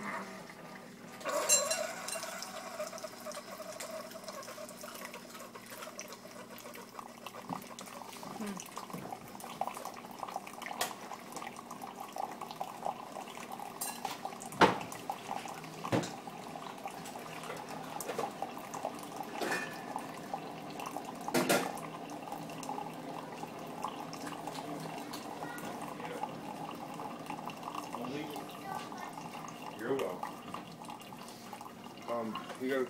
You're welcome. Um, you gotta